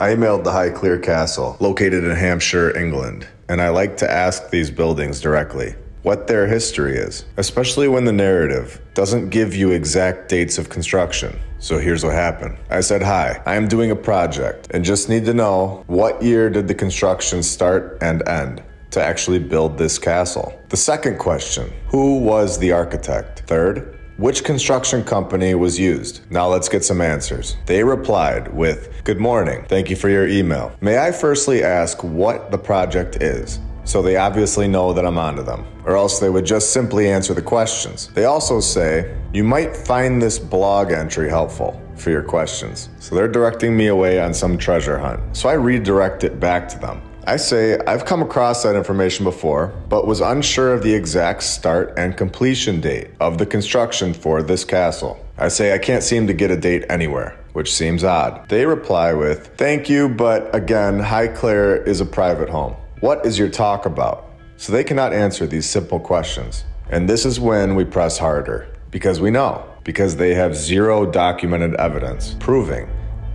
I emailed the High Highclere Castle, located in Hampshire, England, and I like to ask these buildings directly what their history is, especially when the narrative doesn't give you exact dates of construction. So here's what happened. I said, Hi, I am doing a project and just need to know what year did the construction start and end to actually build this castle? The second question Who was the architect? Third, which construction company was used? Now let's get some answers. They replied with, Good morning. Thank you for your email. May I firstly ask what the project is? So they obviously know that I'm onto them, or else they would just simply answer the questions. They also say, You might find this blog entry helpful for your questions. So they're directing me away on some treasure hunt. So I redirect it back to them. I say I've come across that information before, but was unsure of the exact start and completion date of the construction for this castle. I say I can't seem to get a date anywhere, which seems odd. They reply with, Thank you, but again, Highclere is a private home. What is your talk about? So they cannot answer these simple questions. And this is when we press harder, because we know, because they have zero documented evidence proving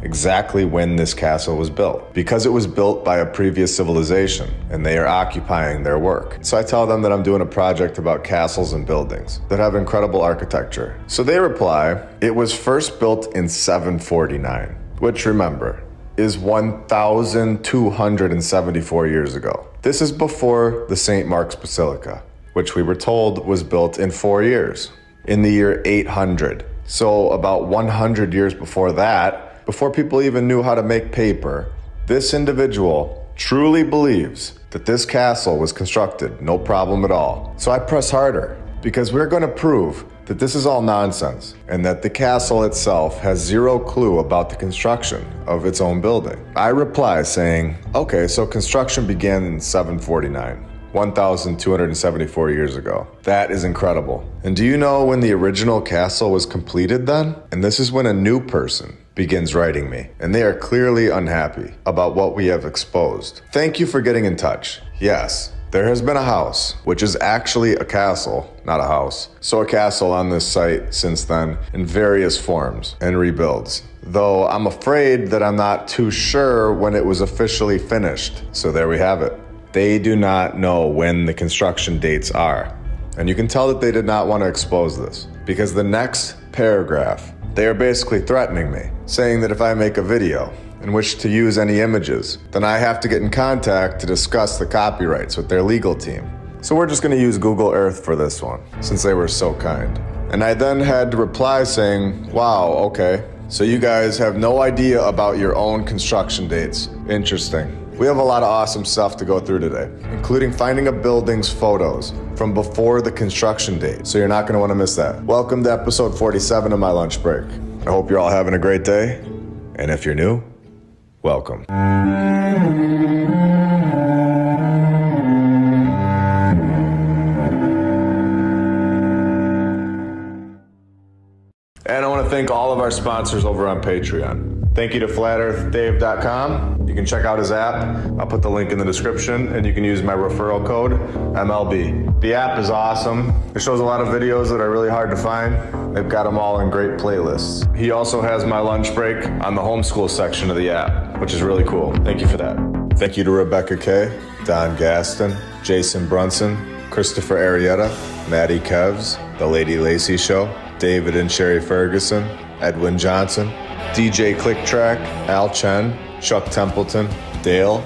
exactly when this castle was built, because it was built by a previous civilization and they are occupying their work. So I tell them that I'm doing a project about castles and buildings that have incredible architecture. So they reply, it was first built in 749, which remember, is 1,274 years ago. This is before the St. Mark's Basilica, which we were told was built in four years, in the year 800. So, about 100 years before that, before people even knew how to make paper, this individual truly believes that this castle was constructed, no problem at all. So I press harder because we're going to prove that this is all nonsense and that the castle itself has zero clue about the construction of its own building. I reply saying, okay, so construction began in 749. 1,274 years ago. That is incredible. And do you know when the original castle was completed then? And this is when a new person begins writing me, and they are clearly unhappy about what we have exposed. Thank you for getting in touch. Yes, there has been a house, which is actually a castle, not a house. So, a castle on this site since then in various forms and rebuilds. Though I'm afraid that I'm not too sure when it was officially finished. So, there we have it. They do not know when the construction dates are. And you can tell that they did not want to expose this because the next paragraph, they are basically threatening me, saying that if I make a video in which to use any images, then I have to get in contact to discuss the copyrights with their legal team. So we're just going to use Google Earth for this one, since they were so kind. And I then had to reply saying, wow, okay, so you guys have no idea about your own construction dates. Interesting. We have a lot of awesome stuff to go through today, including finding a building's photos from before the construction date, so you're not going to want to miss that. Welcome to episode 47 of my lunch break. I hope you're all having a great day, and if you're new, welcome. And I want to thank all of our sponsors over on Patreon. Thank you to flatearthdave.com. You can check out his app. I'll put the link in the description and you can use my referral code MLB. The app is awesome. It shows a lot of videos that are really hard to find. They've got them all in great playlists. He also has my lunch break on the homeschool section of the app, which is really cool. Thank you for that. Thank you to Rebecca Kay, Don Gaston, Jason Brunson, Christopher Arietta, Maddie Kevs, The Lady Lacey Show, David and Sherry Ferguson, Edwin Johnson, DJ Clicktrack, Al Chen, Chuck Templeton, Dale,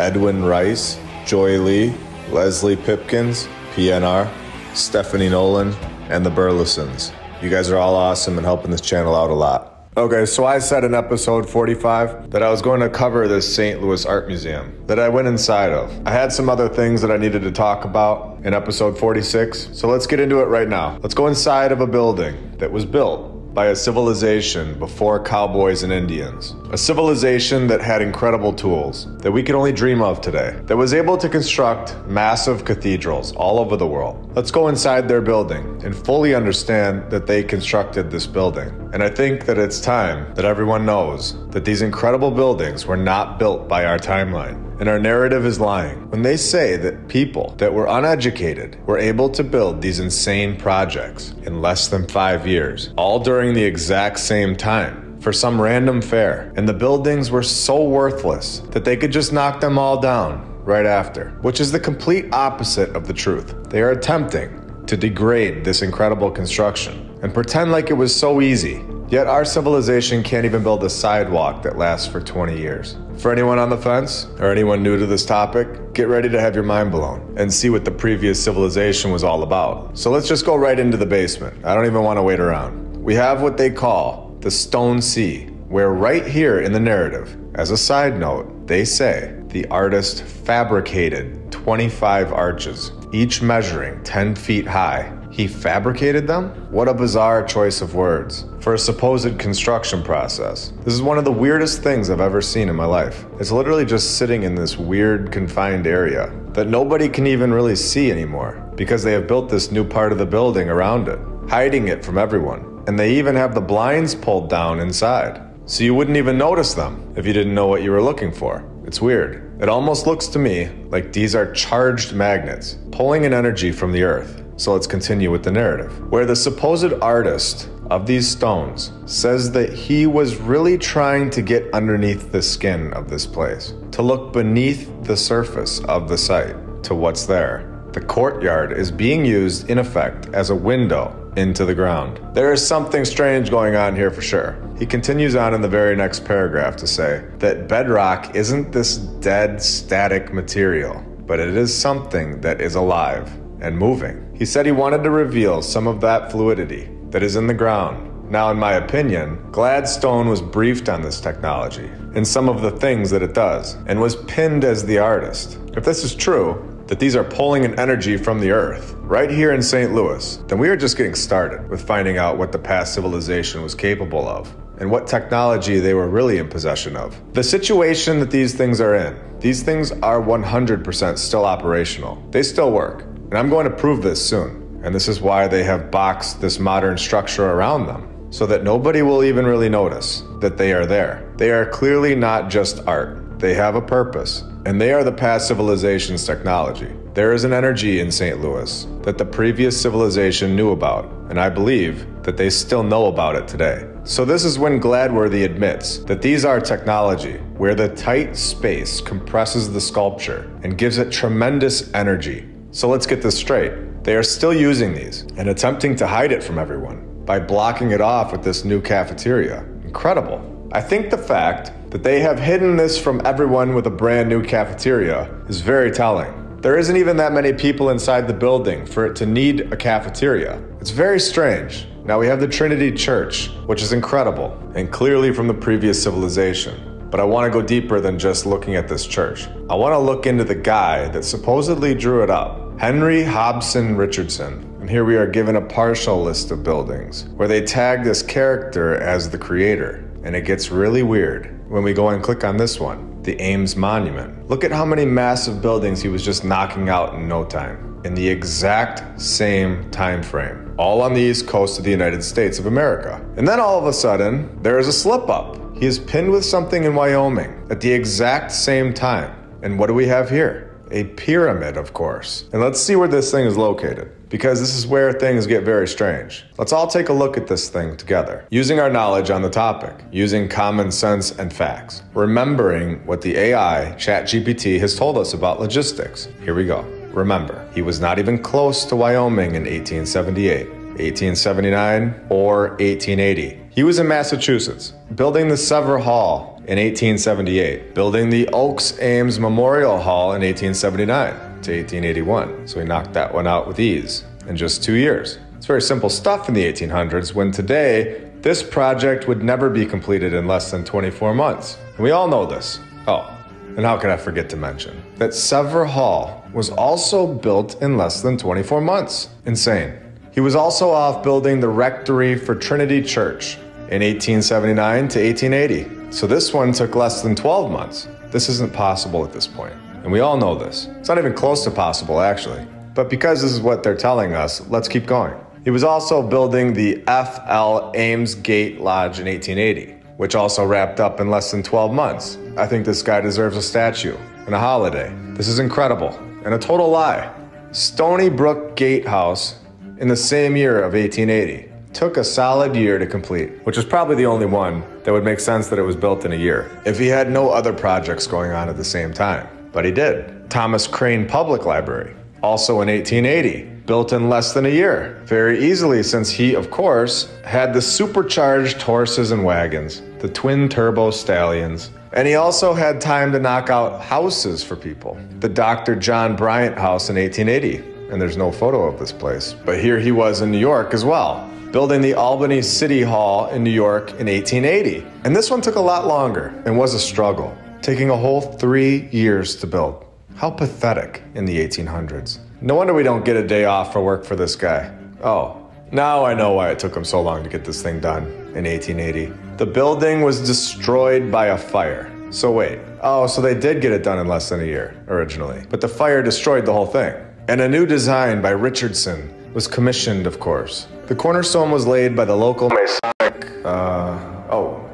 Edwin Rice, Joy Lee, Leslie Pipkins, PNR, Stephanie Nolan, and the Burlesons. You guys are all awesome and helping this channel out a lot. Okay, so I said in episode 45 that I was going to cover this St. Louis Art Museum that I went inside of. I had some other things that I needed to talk about in episode 46, so let's get into it right now. Let's go inside of a building that was built by a civilization before cowboys and Indians. A civilization that had incredible tools that we could only dream of today, that was able to construct massive cathedrals all over the world. Let's go inside their building and fully understand that they constructed this building. And I think that it's time that everyone knows that these incredible buildings were not built by our timeline. And our narrative is lying when they say that people that were uneducated were able to build these insane projects in less than five years, all during the exact same time for some random fair, and the buildings were so worthless that they could just knock them all down right after, which is the complete opposite of the truth. They are attempting to degrade this incredible construction and pretend like it was so easy. Yet our civilization can't even build a sidewalk that lasts for 20 years. For anyone on the fence or anyone new to this topic, get ready to have your mind blown and see what the previous civilization was all about. So let's just go right into the basement. I don't even want to wait around. We have what they call the Stone Sea, where right here in the narrative, as a side note, they say the artist fabricated 25 arches, each measuring 10 feet high. He fabricated them? What a bizarre choice of words for a supposed construction process. This is one of the weirdest things I've ever seen in my life. It's literally just sitting in this weird confined area that nobody can even really see anymore because they have built this new part of the building around it, hiding it from everyone. And they even have the blinds pulled down inside. So you wouldn't even notice them if you didn't know what you were looking for. It's weird. It almost looks to me like these are charged magnets, pulling an energy from the earth. So let's continue with the narrative. Where the supposed artist of these stones says that he was really trying to get underneath the skin of this place, to look beneath the surface of the site to what's there. The courtyard is being used in effect as a window into the ground. There is something strange going on here for sure. He continues on in the very next paragraph to say that bedrock isn't this dead, static material, but it is something that is alive and moving. He said he wanted to reveal some of that fluidity that is in the ground. Now, in my opinion, Gladstone was briefed on this technology and some of the things that it does, and was pinned as the artist. If this is true, that these are pulling an energy from the earth right here in St. Louis, then we are just getting started with finding out what the past civilization was capable of and what technology they were really in possession of. The situation that these things are in, these things are 100% still operational. They still work. And I'm going to prove this soon. And this is why they have boxed this modern structure around them so that nobody will even really notice that they are there. They are clearly not just art. They have a purpose and they are the past civilization's technology. There is an energy in St. Louis that the previous civilization knew about, and I believe that they still know about it today. So, this is when Goldsworthy admits that these are technology where the tight space compresses the sculpture and gives it tremendous energy. So, let's get this straight. They are still using these and attempting to hide it from everyone by blocking it off with this new cafeteria. Incredible. I think the fact that they have hidden this from everyone with a brand new cafeteria is very telling. There isn't even that many people inside the building for it to need a cafeteria. It's very strange. Now we have the Trinity Church, which is incredible and clearly from the previous civilization. But I want to go deeper than just looking at this church. I want to look into the guy that supposedly drew it up Henry Hobson Richardson. And here we are given a partial list of buildings where they tag this character as the creator and it gets really weird when we go and click on this one, the Ames Monument. Look at how many massive buildings he was just knocking out in no time, in the exact same time frame, all on the east coast of the United States of America. And then all of a sudden, there is a slip up. He is pinned with something in Wyoming at the exact same time. And what do we have here? A pyramid, of course. And let's see where this thing is located because this is where things get very strange. Let's all take a look at this thing together, using our knowledge on the topic, using common sense and facts, remembering what the AI, ChatGPT, has told us about logistics. Here we go. Remember, he was not even close to Wyoming in 1878, 1879, or 1880. He was in Massachusetts, building the Sever Hall in 1878, building the Oakes Ames Memorial Hall in 1879 to 1881. So he knocked that one out with ease in just two years. It's very simple stuff in the 1800s when today this project would never be completed in less than 24 months. And we all know this. Oh, and how could I forget to mention that Sever Hall was also built in less than 24 months? Insane. He was also off building the rectory for Trinity Church in 1879 to 1880. So this one took less than 12 months. This isn't possible at this point. And we all know this. It's not even close to possible, actually. But because this is what they're telling us, let's keep going. He was also building the F.L. Ames Gate Lodge in 1880, which also wrapped up in less than 12 months. I think this guy deserves a statue and a holiday. This is incredible and a total lie. Stony Brook Gatehouse in the same year of 1880. Took a solid year to complete, which is probably the only one that would make sense that it was built in a year if he had no other projects going on at the same time. But he did. Thomas Crane Public Library, also in 1880, built in less than a year. Very easily, since he, of course, had the supercharged horses and wagons, the twin turbo stallions, and he also had time to knock out houses for people. The Dr. John Bryant House in 1880, and there's no photo of this place, but here he was in New York as well. Building the Albany City Hall in New York in 1880. And this one took a lot longer and was a struggle, taking a whole three years to build. How pathetic in the 1800s. No wonder we don't get a day off for work for this guy. Oh, now I know why it took him so long to get this thing done in 1880. The building was destroyed by a fire. So wait, oh, so they did get it done in less than a year originally. But the fire destroyed the whole thing. And a new design by Richardson was commissioned, of course. The cornerstone was laid by the local Masonic, uh, oh,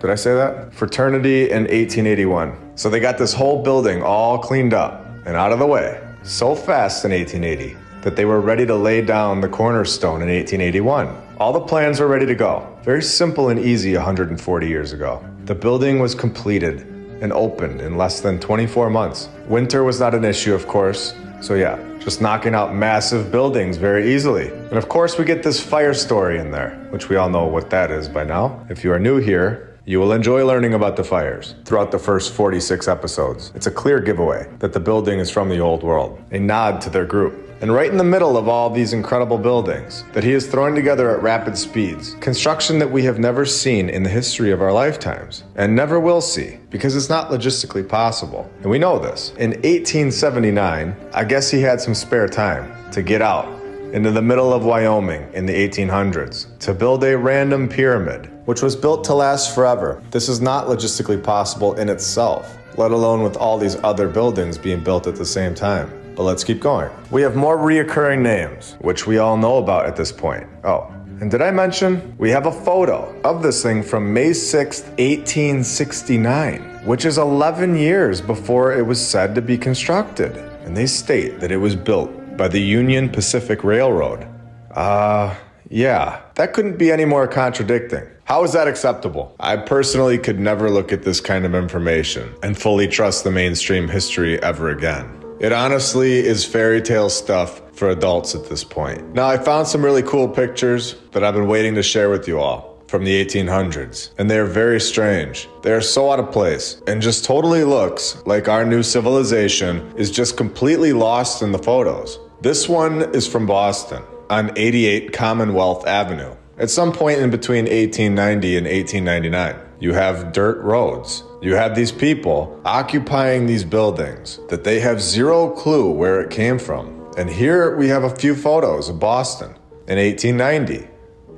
did I say that? Fraternity in 1881. So they got this whole building all cleaned up and out of the way so fast in 1880 that they were ready to lay down the cornerstone in 1881. All the plans were ready to go. Very simple and easy 140 years ago. The building was completed and opened in less than 24 months. Winter was not an issue, of course, so yeah, just knocking out massive buildings very easily. And of course, we get this fire story in there, which we all know what that is by now. If you are new here, you will enjoy learning about the fires throughout the first 46 episodes. It's a clear giveaway that the building is from the old world, a nod to their group. And right in the middle of all these incredible buildings that he is throwing together at rapid speeds, construction that we have never seen in the history of our lifetimes and never will see because it's not logistically possible. And we know this. In 1879, I guess he had some spare time to get out into the middle of Wyoming in the 1800s to build a random pyramid, which was built to last forever. This is not logistically possible in itself, let alone with all these other buildings being built at the same time. But let's keep going. We have more reoccurring names, which we all know about at this point. Oh, and did I mention we have a photo of this thing from May 6th, 1869, which is 11 years before it was said to be constructed. And they state that it was built by the Union Pacific Railroad. Uh, yeah, that couldn't be any more contradicting. How is that acceptable? I personally could never look at this kind of information and fully trust the mainstream history ever again. It honestly is fairy tale stuff for adults at this point. Now, I found some really cool pictures that I've been waiting to share with you all from the 1800s, and they are very strange. They are so out of place and just totally looks like our new civilization is just completely lost in the photos. This one is from Boston on 88 Commonwealth Avenue. At some point in between 1890 and 1899, you have dirt roads. You have these people occupying these buildings that they have zero clue where it came from. And here we have a few photos of Boston in 1890.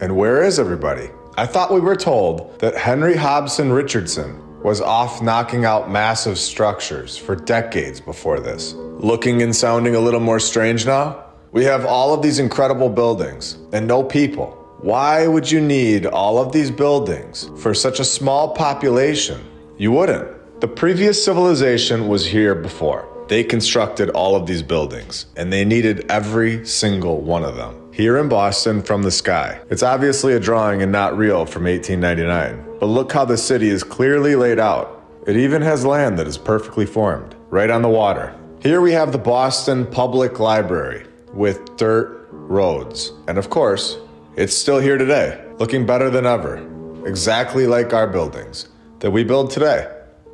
And where is everybody? I thought we were told that Henry Hobson Richardson was off knocking out massive structures for decades before this. Looking and sounding a little more strange now? We have all of these incredible buildings and no people. Why would you need all of these buildings for such a small population? You wouldn't. The previous civilization was here before. They constructed all of these buildings and they needed every single one of them. Here in Boston from the sky. It's obviously a drawing and not real from 1899. But look how the city is clearly laid out. It even has land that is perfectly formed, right on the water. Here we have the Boston Public Library with dirt roads. And of course, it's still here today, looking better than ever. Exactly like our buildings that we build today.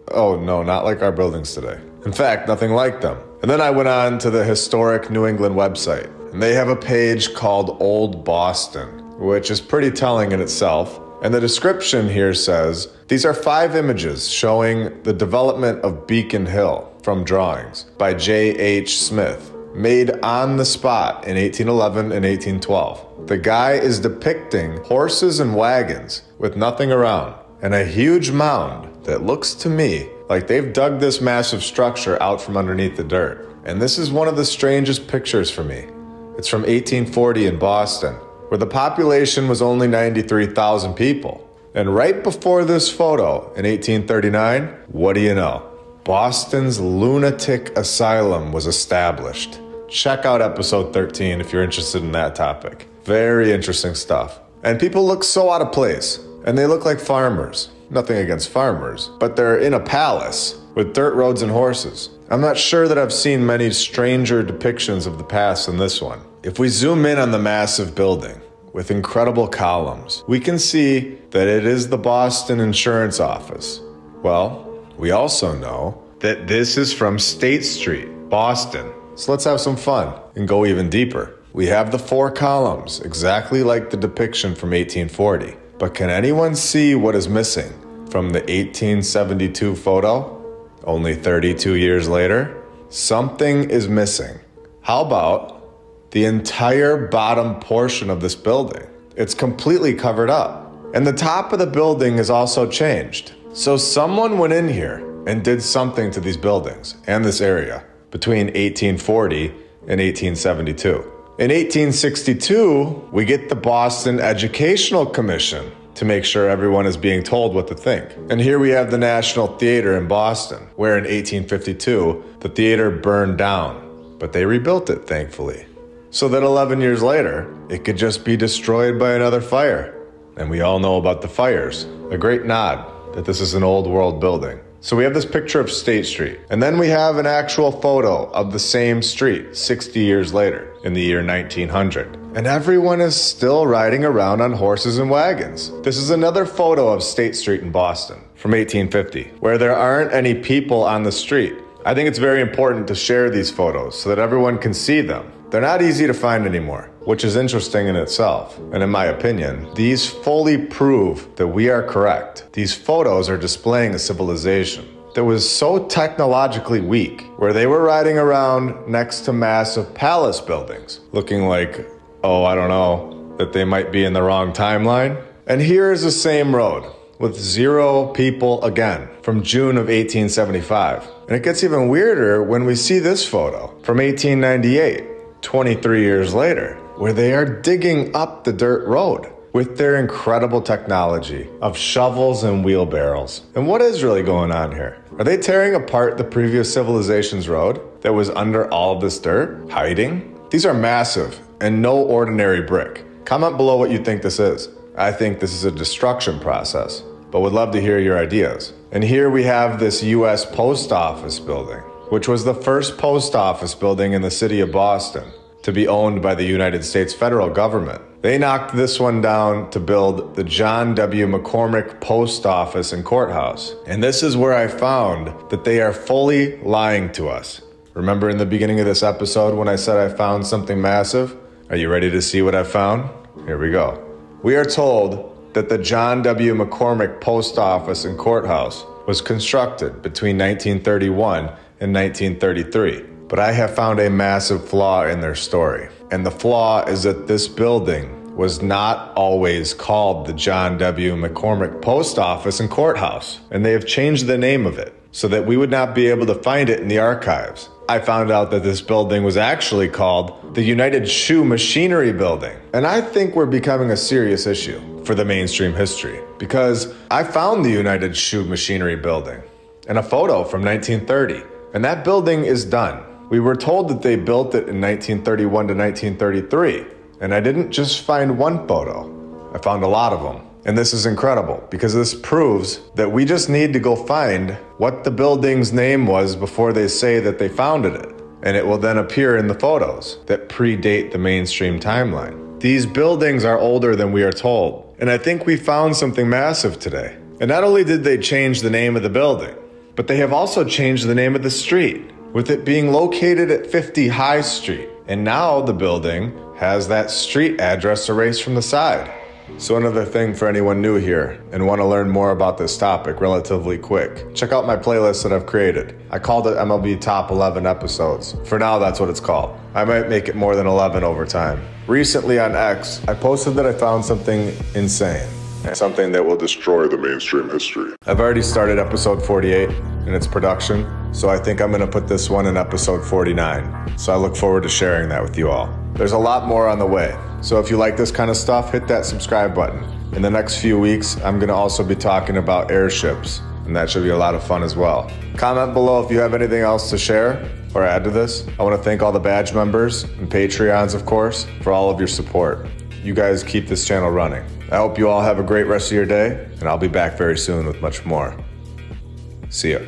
Oh, no, not like our buildings today. In fact, nothing like them. And then I went on to the historic New England website, and they have a page called Old Boston, which is pretty telling in itself. And the description here says these are five images showing the development of Beacon Hill from drawings by J.H. Smith, made on the spot in 1811 and 1812. The guy is depicting horses and wagons with nothing around and a huge mound that looks to me like they've dug this massive structure out from underneath the dirt. And this is one of the strangest pictures for me. It's from 1840 in Boston, where the population was only 93,000 people. And right before this photo in 1839, what do you know? Boston's lunatic asylum was established. Check out episode 13 if you're interested in that topic. Very interesting stuff. And people look so out of place. And they look like farmers. Nothing against farmers, but they're in a palace with dirt roads and horses. I'm not sure that I've seen many stranger depictions of the past than this one. If we zoom in on the massive building with incredible columns, we can see that it is the Boston Insurance Office. Well, we also know that this is from State Street, Boston. So let's have some fun and go even deeper. We have the four columns, exactly like the depiction from 1840. But can anyone see what is missing from the 1872 photo? Only 32 years later? Something is missing. How about the entire bottom portion of this building? It's completely covered up. And the top of the building is also changed. So someone went in here and did something to these buildings and this area between 1840 and 1872. In 1862, we get the Boston Educational Commission to make sure everyone is being told what to think. And here we have the National Theater in Boston, where in 1852 the theater burned down, but they rebuilt it, thankfully. So that 11 years later, it could just be destroyed by another fire. And we all know about the fires. A great nod that this is an old world building. So we have this picture of State Street, and then we have an actual photo of the same street 60 years later in the year 1900. And everyone is still riding around on horses and wagons. This is another photo of State Street in Boston from 1850, where there aren't any people on the street. I think it's very important to share these photos so that everyone can see them. They're not easy to find anymore, which is interesting in itself. And in my opinion, these fully prove that we are correct. These photos are displaying a civilization that was so technologically weak, where they were riding around next to massive palace buildings, looking like, oh, I don't know, that they might be in the wrong timeline. And here is the same road with zero people again from June of 1875. And it gets even weirder when we see this photo from 1898. 23 years later, where they are digging up the dirt road with their incredible technology of shovels and wheelbarrows. And what is really going on here? Are they tearing apart the previous civilization's road that was under all this dirt, hiding? These are massive and no ordinary brick. Comment below what you think this is. I think this is a destruction process, but would love to hear your ideas. And here we have this US Post Office building which was the first post office building in the city of Boston to be owned by the United States federal government. They knocked this one down to build the John W. McCormack Post Office and Courthouse. And this is where I found that they are fully lying to us. Remember in the beginning of this episode when I said I found something massive? Are you ready to see what I found? Here we go. We are told that the John W. McCormack Post Office and Courthouse was constructed between 1931 and 1933. But I have found a massive flaw in their story. And the flaw is that this building was not always called the John W. McCormack Post Office and Courthouse. And they have changed the name of it so that we would not be able to find it in the archives. I found out that this building was actually called the United Shoe Machinery Building. And I think we're becoming a serious issue for the mainstream history because I found the United Shoe Machinery Building in a photo from 1930. And that building is done. We were told that they built it in 1931 to 1933. And I didn't just find one photo, I found a lot of them. And this is incredible because this proves that we just need to go find what the building's name was before they say that they founded it. And it will then appear in the photos that predate the mainstream timeline. These buildings are older than we are told. And I think we found something massive today. And not only did they change the name of the building, but they have also changed the name of the street, with it being located at 50 High Street. And now the building has that street address erased from the side. So, another thing for anyone new here and want to learn more about this topic relatively quick, check out my playlist that I've created. I called it MLB Top 11 Episodes. For now, that's what it's called. I might make it more than 11 over time. Recently on X, I posted that I found something insane something that will destroy the mainstream history. I've already started episode 48 in its production, so I think I'm going to put this one in episode 49. So I look forward to sharing that with you all. There's a lot more on the way, so if you like this kind of stuff, hit that subscribe button. In the next few weeks, I'm going to also be talking about airships, and that should be a lot of fun as well. Comment below if you have anything else to share or add to this. I want to thank all the badge members and Patreons, of course, for all of your support. You guys keep this channel running. I hope you all have a great rest of your day, and I'll be back very soon with much more. See ya.